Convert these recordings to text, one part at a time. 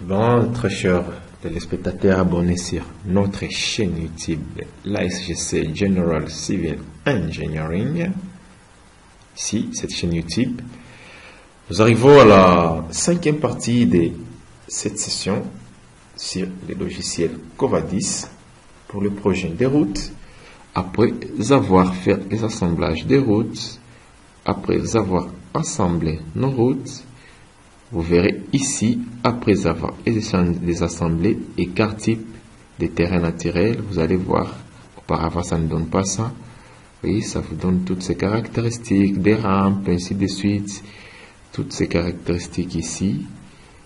Bon, très chers téléspectateurs abonnés sur notre chaîne YouTube, l'ASGC General Civil Engineering. Ici, cette chaîne YouTube. Nous arrivons à la cinquième partie de cette session sur les logiciels Covadis pour le projet des routes. Après avoir fait les assemblages des routes, après avoir assemblé nos routes, vous verrez ici, après avoir les assemblées et type des terrains naturels, vous allez voir, auparavant ça ne donne pas ça. Oui, ça vous donne toutes ces caractéristiques, des rampes, ainsi de suite. Toutes ces caractéristiques ici,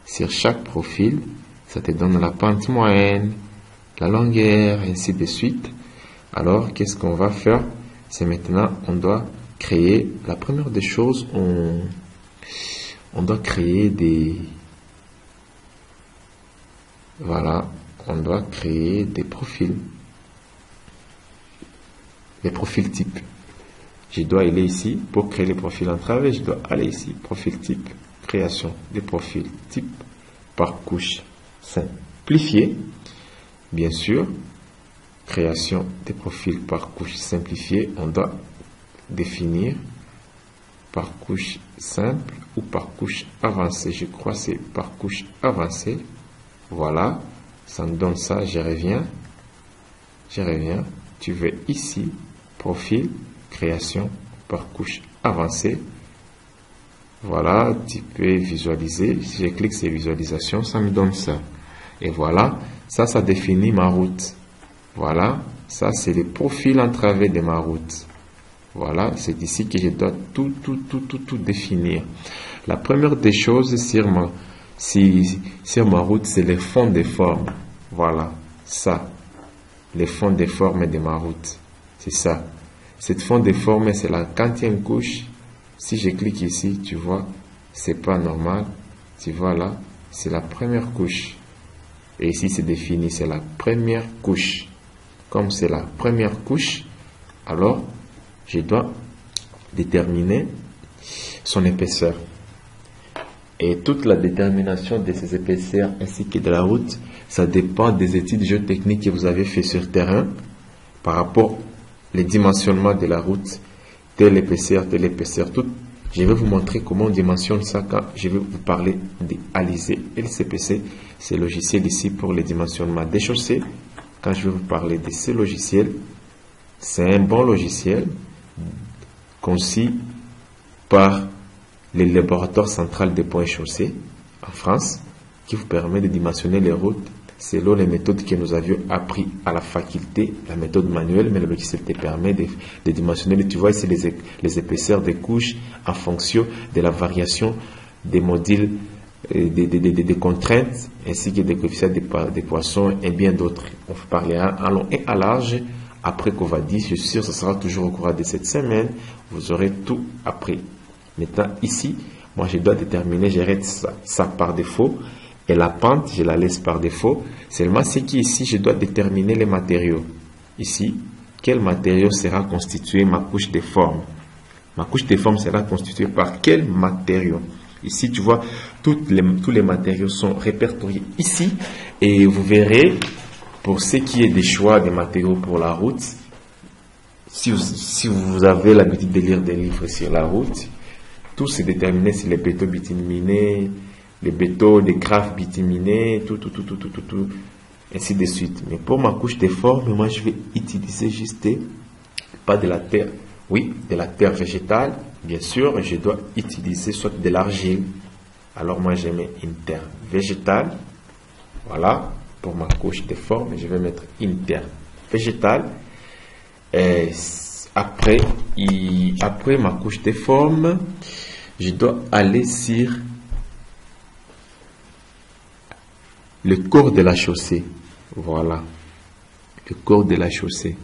sur chaque profil, ça te donne la pente moyenne, la longueur, ainsi de suite. Alors, qu'est-ce qu'on va faire? C'est maintenant, on doit créer, la première des choses, on, on doit créer des... Voilà, on doit créer des profils. Les profils type. Je dois aller ici pour créer les profils en travers. Je dois aller ici, profil type, création des profils type par couche simplifiée. Bien sûr, création des profils par couche simplifiée. On doit définir par couche simple ou par couche avancée. Je crois c'est par couche avancée. Voilà, ça me donne ça. Je reviens. Je reviens. Tu veux ici, profil, création par couche avancée. Voilà, tu peux visualiser. Si je clique sur visualisation, ça me donne ça. Et voilà, ça, ça définit ma route. Voilà, ça, c'est le profil en travers de ma route. Voilà, c'est ici que je dois tout, tout, tout, tout, tout définir. La première des choses sur ma, sur ma route, c'est le fond des formes. Voilà, ça. Les fonds des formes de ma route. C'est ça. Cette fond des formes, c'est la quantième couche. Si je clique ici, tu vois, c'est pas normal. Tu vois là, c'est la première couche. Et ici, c'est défini, c'est la première couche. Comme c'est la première couche, alors je dois déterminer son épaisseur. Et toute la détermination de ces épaisseurs ainsi que de la route, ça dépend des études géotechniques que vous avez fait sur terrain par rapport au dimensionnement de la route, telle épaisseur, telle épaisseur, tout. Je vais vous montrer comment on dimensionne ça quand je vais vous parler de Alizé. LCPC, c'est le logiciel ici pour le dimensionnement des chaussées. Quand je vais vous parler de ce logiciel, c'est un bon logiciel conçu par le laboratoire central des points chaussés en France, qui vous permet de dimensionner les routes selon les méthodes que nous avions appris à la faculté, la méthode manuelle, mais le logiciel te permet de, dimensionner, tu vois ici les, épaisseurs des couches en fonction de la variation des modules, euh, des, contraintes, ainsi que des coefficients des, poissons et bien d'autres. On peut parler à long et à large après Covadis, je suis sûr ce sera toujours au cours de cette semaine. Vous aurez tout appris. Maintenant, ici, moi, je dois déterminer, j'arrête ça, ça, par défaut. Et la pente, je la laisse par défaut. Seulement, c'est qu'ici, je dois déterminer les matériaux. Ici, quel matériau sera constitué ma couche de forme? Ma couche de forme sera constituée par quel matériau? Ici, tu vois, les, tous les matériaux sont répertoriés ici. Et vous verrez pour ce qui est des choix des matériaux pour la route, si vous, avez l'habitude de lire des livres sur la route, tout c'est déterminé sur les bétons bituminés, les bétons des crafts bituminés, tout, tout, tout, tout, tout, tout, ainsi de suite. Mais pour ma couche de forme, moi je vais utiliser juste pas de la terre, oui, de la terre végétale, bien sûr, je dois utiliser soit de l'argile. Alors moi je une terre végétale, voilà, pour ma couche de forme, je vais mettre une terre végétale. Après, après ma couche de forme, je dois aller sur le corps de la chaussée. Voilà. Le corps de la chaussée.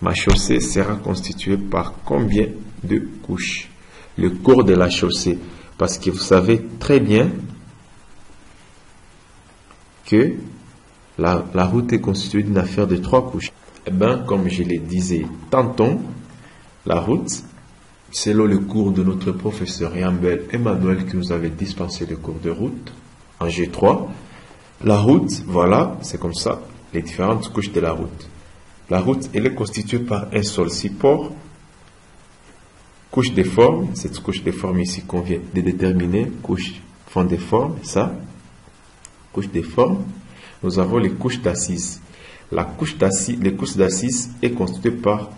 Ma chaussée sera constituée par combien de couches? Le corps de la chaussée. Parce que vous savez très bien que la, route est constituée d'une affaire de trois couches. Eh bien, comme je le disais tantôt, la route, selon le cours de notre professeur Yambel Emmanuel qui nous avait dispensé le cours de route en G3, La route, voilà, c'est comme ça, les différentes couches de la route. La route, elle est constituée par un seul support, couche de forme, cette couche de forme ici qu'on vient de déterminer, couche fond de forme, ça, couche de forme. Nous avons les couches d'assises. La couche d'assises, les couches d'assises est constituée par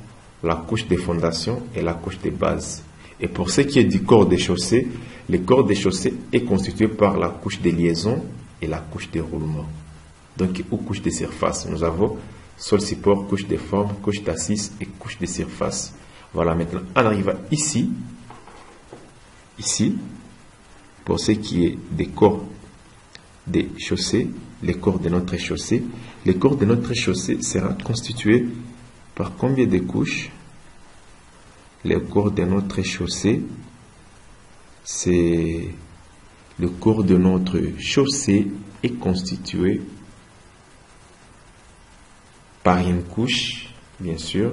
la couche de fondation et la couche de base. Et pour ce qui est du corps des chaussées, le corps des chaussées est constitué par la couche de liaison et la couche de roulement. Donc, ou couche de surface. Nous avons sol support, couche de forme, couche d'assise et couche de surface. Voilà, maintenant, on arrive ici. Ici, pour ce qui est des corps des chaussées, les corps de notre chaussée, le corps de notre chaussée sera constitué par combien de couches? Le corps de notre chaussée, c'est le corps de notre chaussée est constitué par une couche, bien sûr,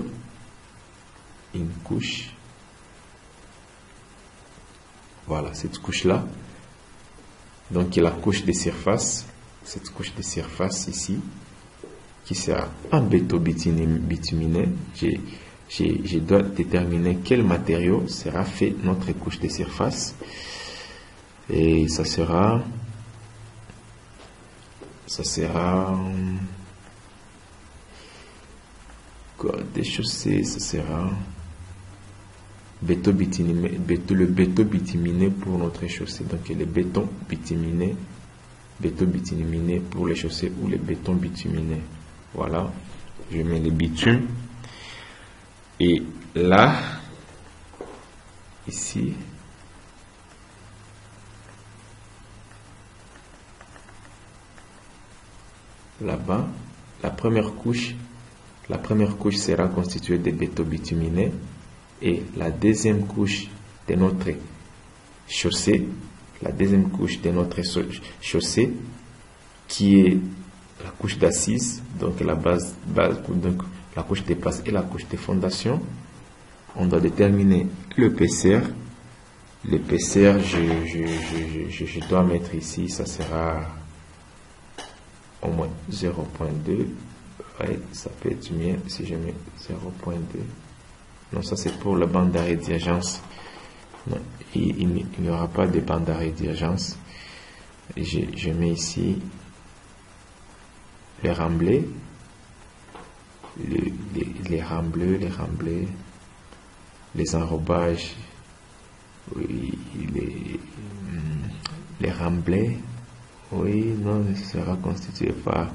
une couche. Voilà, cette couche-là. Donc, la couche de surface, cette couche de surface ici, qui sera en béton bituminé. Je dois déterminer quel matériau sera fait notre couche de surface. Et ça sera, ça sera, des chaussées, ça sera béton bituminé, le béton bituminé pour notre chaussée. Donc le béton bituminé, béton bituminé pour les chaussées ou le béton bituminé. Voilà, je mets le bitume. Et là, ici, là-bas, la première couche, la première couche sera constituée de béton bituminé et la deuxième couche de notre chaussée, la deuxième couche de notre chaussée qui est la couche d'assise, donc la base, base, la couche de base et la couche de fondation. On doit déterminer l'épaisseur. L'épaisseur, je, je, je, dois mettre ici, ça sera au moins 0.2. Ouais, ça peut être mieux si je mets 0.2. Non, ça c'est pour la bande d'arrêt d'urgence. Il, n'y aura pas de bande d'arrêt d'urgence. Je, mets ici les remblais, les, les, rembleux, les remblais, les enrobages, oui, les, les remblais, oui, non, ce sera constitué par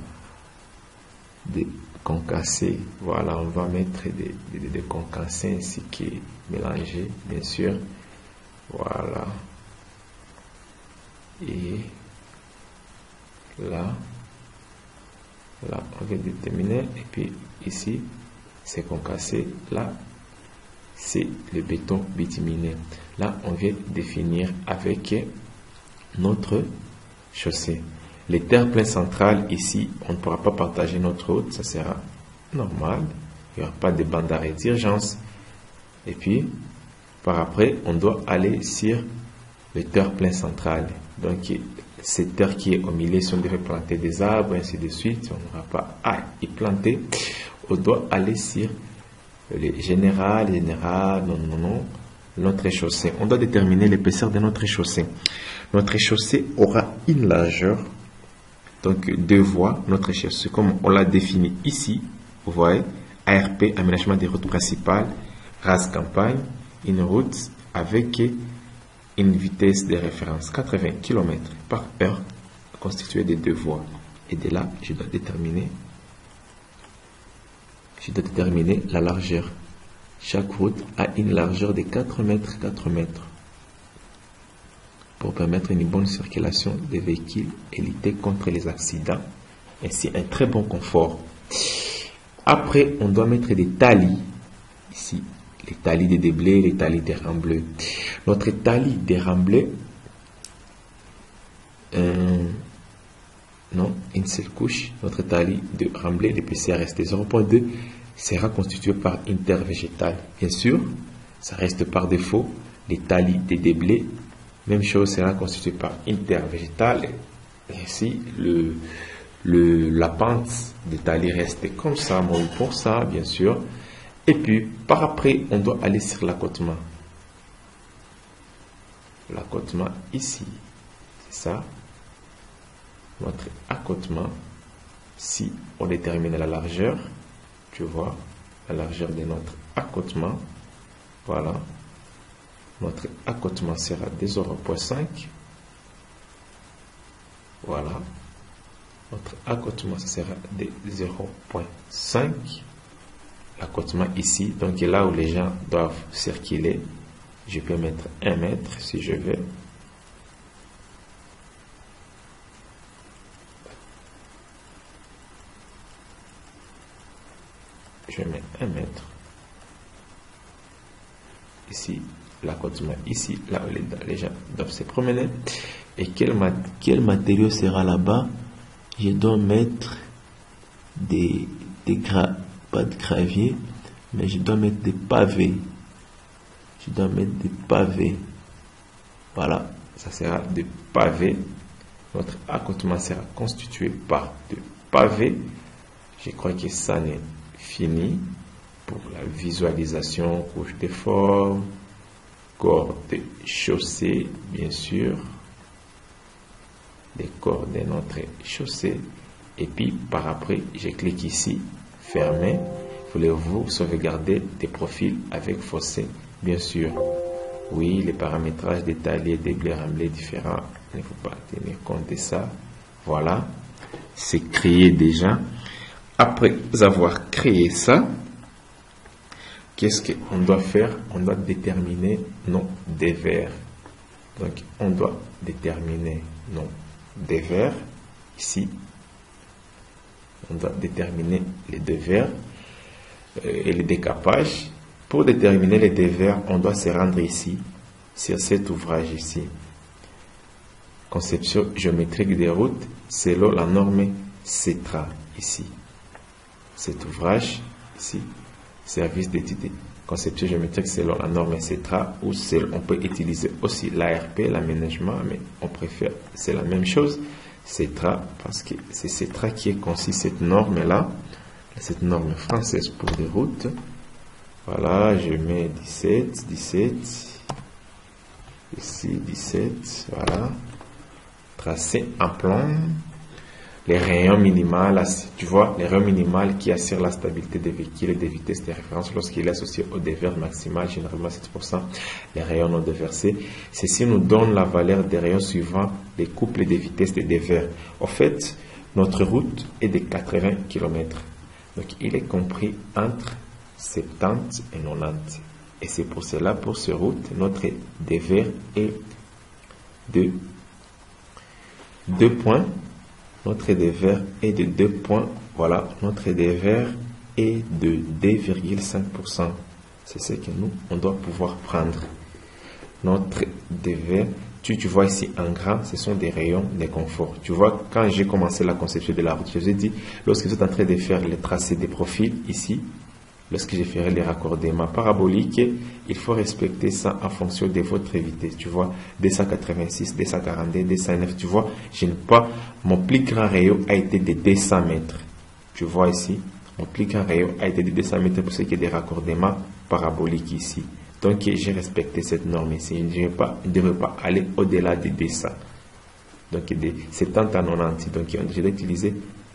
des concassés. Voilà, on va mettre des, des, concassés ainsi qui mélangés, bien sûr. Voilà. Et là, Là, on vient déterminer. Et puis ici, c'est concassé. Là, c'est le béton bituminé. Là, on vient définir avec notre chaussée. Les terres plein centrales, ici, on ne pourra pas partager notre route. Ça sera normal. Il n'y aura pas de bande d'arrêt d'urgence. Et puis, par après, on doit aller sur le terre plein central. Donc, cette terre qui est au milieu, si on devait planter des arbres, ainsi de suite, on n'aura pas à y planter. On doit aller sur le général, général, non, non, non, notre chaussée. On doit déterminer l'épaisseur de notre chaussée. Notre chaussée aura une largeur, donc deux voies, notre chaussée, comme on l'a défini ici, vous voyez, ARP, aménagement des routes principales, race campagne, une route avec une vitesse de référence 80 km par heure constituée de deux voies. Et de là, je dois déterminer, je dois déterminer la largeur. Chaque route a une largeur de 4 mètres 4 mètres pour permettre une bonne circulation des véhicules et lutter contre les accidents, ainsi un très bon confort. Après, on doit mettre des talis ici les talis de déblés, les talis de rembleux. Notre talis de rembleux, euh, non, une seule couche, notre talis de rembleux, l'épaisseur reste 0.2, sera constitué par intervégétal. Bien sûr, ça reste par défaut. Les talis de déblés, même chose, sera constitué par intervégétal. Ici, le, le, la pente de tali reste comme ça, moi pour ça, bien sûr. Et puis, par après, on doit aller sur l'accotement. L'accotement ici, c'est ça. Notre accotement, si on détermine la largeur, tu vois, la largeur de notre accotement, voilà, notre accotement sera des 0.5. Voilà. Notre accotement sera de 0.5. L'accotement ici, donc là où les gens doivent circuler, je peux mettre 1 mètre si je veux. Je mets 1 mètre. Ici, l'accotement ici, là où les, gens doivent se promener. Et quel, quel matériau sera là-bas? Je dois mettre des, des pas de gravier, mais je dois mettre des pavés. Je dois mettre des pavés. Voilà, ça sera des pavés. Notre accotement sera constitué par des pavés. Je crois que ça n'est fini pour la visualisation, couche de forme, corde chaussée, bien sûr, des cordes de notre chaussée. Et puis, par après, je clique ici, fermer. Voulez-vous sauvegarder des profils avec fossé Bien sûr. Oui, les paramétrages détaillés des blés remblés différents. Ne faut pas tenir compte de ça. Voilà. C'est créé déjà. Après avoir créé ça, qu'est-ce qu'on doit faire? On doit déterminer nom des vers. Donc, on doit déterminer nom des vers ici. On doit déterminer les deux vers euh, et le décapage. Pour déterminer les deux vers, on doit se rendre ici, sur cet ouvrage ici. Conception géométrique des routes selon la norme CETRA ici. Cet ouvrage ici service d'étude conception géométrique selon la norme etc. Ou on peut utiliser aussi l'ARP, l'aménagement, mais on préfère, c'est la même chose, CETRA, parce que c'est CETRA qui est conçu cette norme-là, cette norme française pour des routes. Voilà, je mets 17, 17, ici 17, voilà, tracé en plan, les rayons minimales, tu vois, les rayons minimales qui assurent la stabilité des véhicules et des vitesses de référence lorsqu'il est associé au dévers maximal, généralement 7%, les rayons non déversés. Ceci nous donne la valeur des rayons suivant les couples des vitesses des dévers. En fait, notre route est de 80 km. Donc, il est compris entre 70 et 90. Et c'est pour cela, pour ce route, notre dévers est de 2 points notre dévers est de 2 points. Voilà, notre dévers est de 2,5%. C'est ce que nous, on doit pouvoir prendre. Notre dévers, tu, tu vois ici en grand, ce sont des rayons de confort. Tu vois, quand j'ai commencé la conception de la route, je vous ai dit, lorsque vous êtes en train de faire les tracés des profils ici, lorsque je ferai les raccordements paraboliques, il faut respecter ça en fonction de votre vitesse. Tu vois, 286, 242, 209, tu vois, je n'ai pas, mon plus grand rayon a été de 200 mètres. Tu vois ici, mon plus grand rayon a été de 200 mètres pour ce qui est des raccordements paraboliques ici. Donc, j'ai respecté cette norme ici. Je ne devrais pas, aller au-delà de 200. Donc, de 70 à 90. Donc, je vais utiliser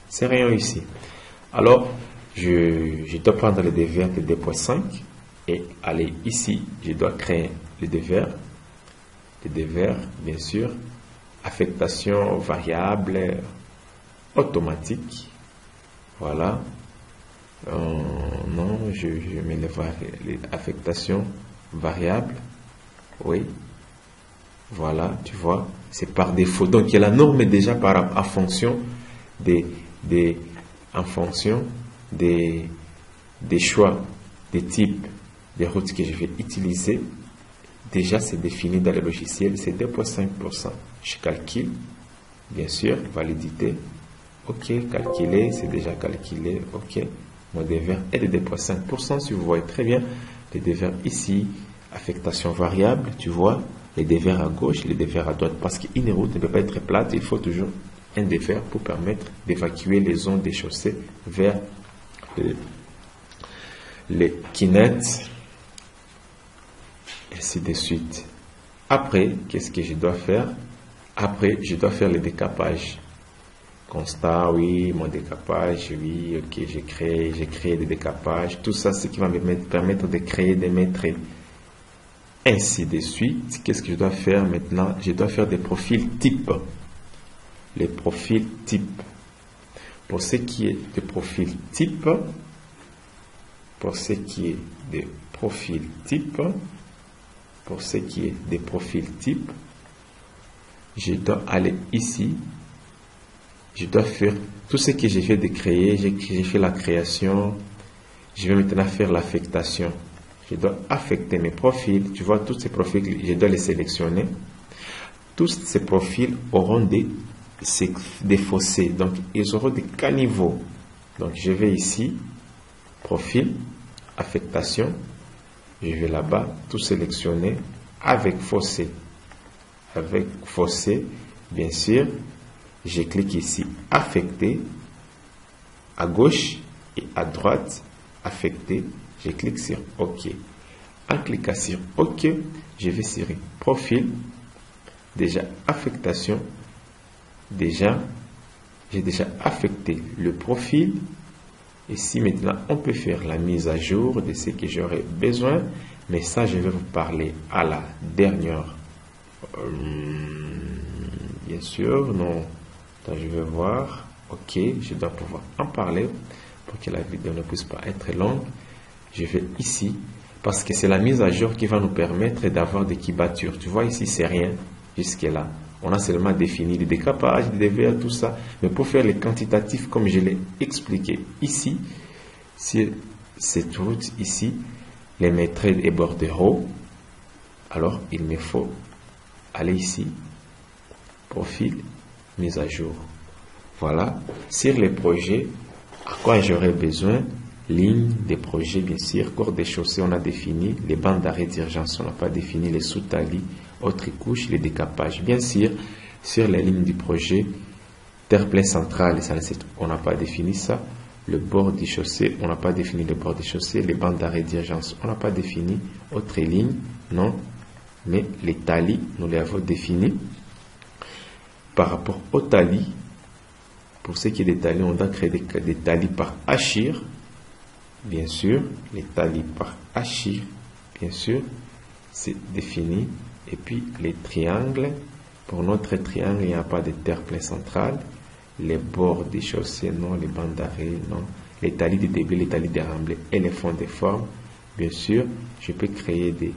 ces rayons ici. Alors, je, dois prendre le dévers de 2.5 et aller ici, je dois créer le dévers, le dévers, bien sûr, affectation variable automatique, voilà, euh, non, je, mets les, affectations variables, oui, voilà, tu vois, c'est par défaut. Donc, il y a la norme déjà par, en fonction des, des, en fonction des, des choix, des types de routes que je vais utiliser, déjà c'est défini dans le logiciel, c'est 2,5%. Je calcule, bien sûr, validité. OK, calculé, c'est déjà calculé. OK, mon dévers est de 2,5%. Si vous voyez très bien, le dévers ici, affectation variable, tu vois, les dévers à gauche, les dévers à droite, parce qu'une route ne peut pas être plate, il faut toujours un dévers pour permettre d'évacuer les ondes des chaussées vers les kinettes, ainsi de suite. Après, qu'est-ce que je dois faire? Après, je dois faire le décapage. Constat, oui, mon décapage, oui, ok, j'ai créé, j'ai créé des décapages. Tout ça, ce qui va me permettre de créer des maîtres. Ainsi de suite. Qu'est-ce que je dois faire maintenant? Je dois faire des profils types. Les profils types. Pour ce qui est des profils types, pour ce qui est des profils types, pour ce qui est des profils types, je dois aller ici. Je dois faire tout ce que j'ai fait de créer. J'ai fait la création. Je vais maintenant faire l'affectation. Je dois affecter mes profils. Tu vois, tous ces profils, je dois les sélectionner. Tous ces profils auront des, des fossés. Donc, ils auront des caniveaux. Donc, je vais ici, profil, affectation, je vais là-bas, tout sélectionner avec fossé. Avec fossé, bien sûr, je clique ici, affecter, à gauche et à droite, affecter, je clique sur OK. En cliquant sur OK, je vais sur profil, déjà affectation, déjà, j'ai déjà affecté le profil, Ici maintenant, on peut faire la mise à jour de ce que j'aurais besoin, mais ça, je vais vous parler à la dernière. Euh, bien sûr, non. Je vais voir. Ok, je dois pouvoir en parler pour que la vidéo ne puisse pas être longue. Je vais ici parce que c'est la mise à jour qui va nous permettre d'avoir des kibatures. Tu vois ici, c'est rien jusque là. On a seulement défini les décapages, les dévers, tout ça. Mais pour faire les quantitatifs, comme je l'ai expliqué ici, sur cette route ici, les maîtres et bordereaux, alors il me faut aller ici, profil, mise à jour. Voilà, sur les projets, à quoi j'aurais besoin? Ligne des projets, bien sûr. Corps des chaussées, on a défini. Les bandes d'arrêt d'urgence, on n'a pas défini. Les sous-talis, autres couches, les décapages. Bien sûr, sur les lignes du projet, terre-plein central, on n'a pas défini ça. Le bord du chaussée, on n'a pas défini le bord du chaussée. Les bandes d'arrêt d'urgence, on n'a pas défini. Autres lignes, non. Mais les talis, nous les avons définis. Par rapport aux talis, pour ce qui est des talis, on doit créer des, des talis par Achir bien sûr, les talis par Achille, bien sûr, c'est défini. Et puis les triangles, pour notre triangle, il n'y a pas de terre-plein central. Les bords des chaussées, non. Les bandes d'arrêt, non. Les talis de débit, les talis de remblai et les fonds de forme. Bien sûr, je peux créer des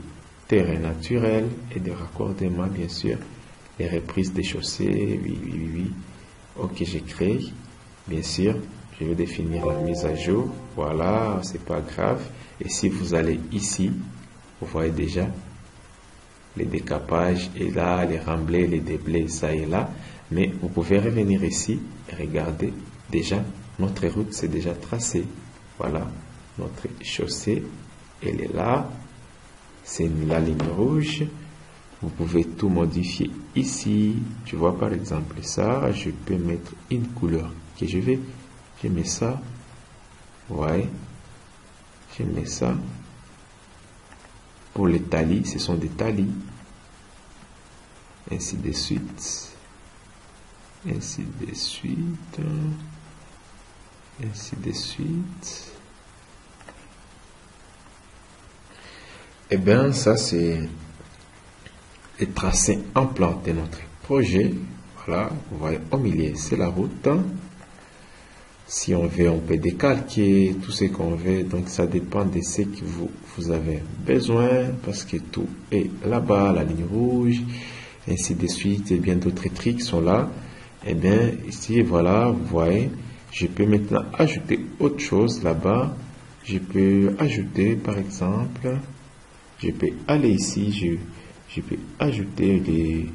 terrains naturels et des raccordements, bien sûr. Les reprises des chaussées, oui, oui, oui. Ok, j'ai créé, bien sûr je vais définir la mise à jour. Voilà, c'est pas grave. Et si vous allez ici, vous voyez déjà les décapages et là, les remblais, les déblais, ça et là. Mais vous pouvez revenir ici et regarder déjà notre route, c'est déjà tracé. Voilà, notre chaussée, elle est là. C'est la ligne rouge. Vous pouvez tout modifier ici. Tu vois par exemple ça, je peux mettre une couleur que je vais je mets ça. Ouais. Je mets ça. Pour les talis, ce sont des talis. Ainsi de suite. Ainsi de suite. Ainsi de suite. Eh bien, ça, c'est le tracé en plan de notre projet. Voilà, vous voyez au milieu, c'est la route. Si on veut, on peut décalquer tout ce qu'on veut. Donc, ça dépend de ce que vous, avez besoin parce que tout est là-bas, la ligne rouge, ainsi de suite, et bien d'autres trucs sont là. Et eh bien, ici, voilà, vous voyez, je peux maintenant ajouter autre chose là-bas. Je peux ajouter, par exemple, je peux aller ici, je, je peux ajouter les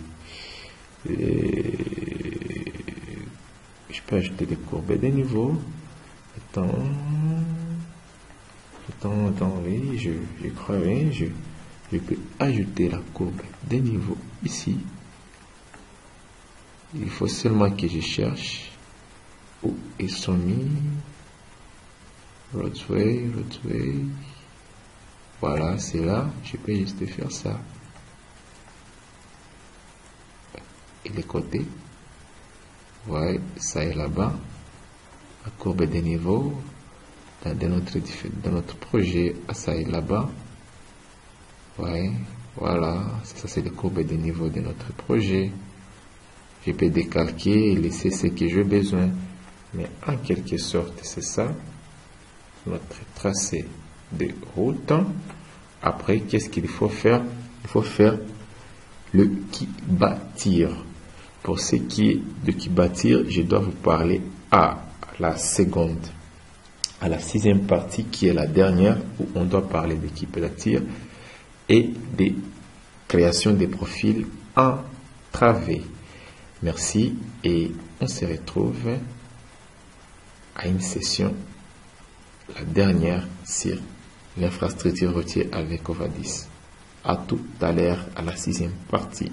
je peux ajouter des courbes des niveaux. Attends. Attends, attends, oui, je, je crois, je, je peux ajouter la courbe des niveaux ici. Il faut seulement que je cherche où ils sont mis. Roadway, roadway. Voilà, c'est là. Je peux juste faire ça. Et les côtés. Ouais, ça est là-bas. La courbe des niveaux. Dans notre, dans notre projet, ça est là-bas. Ouais, voilà. Ça, c'est les courbes des niveaux de notre projet. Je peux décalquer et laisser ce que j'ai besoin. Mais en quelque sorte, c'est ça notre tracé de route. Après, qu'est-ce qu'il faut faire? Il faut faire le qui bâtir. Pour ce qui est de qui bâtir, je dois vous parler à la seconde, à la sixième partie qui est la dernière où on doit parler de qui bâtir et des créations des profils en travée. Merci et on se retrouve à une session, la dernière sur l'infrastructure routière avec Ovadis. À tout à l'heure à la sixième partie.